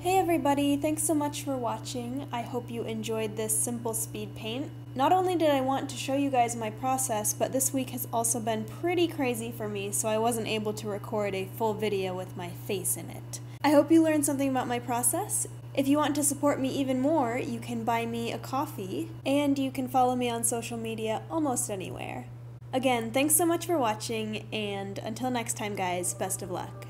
Hey everybody, thanks so much for watching. I hope you enjoyed this simple speed paint. Not only did I want to show you guys my process, but this week has also been pretty crazy for me, so I wasn't able to record a full video with my face in it. I hope you learned something about my process. If you want to support me even more, you can buy me a coffee, and you can follow me on social media almost anywhere. Again, thanks so much for watching, and until next time, guys, best of luck.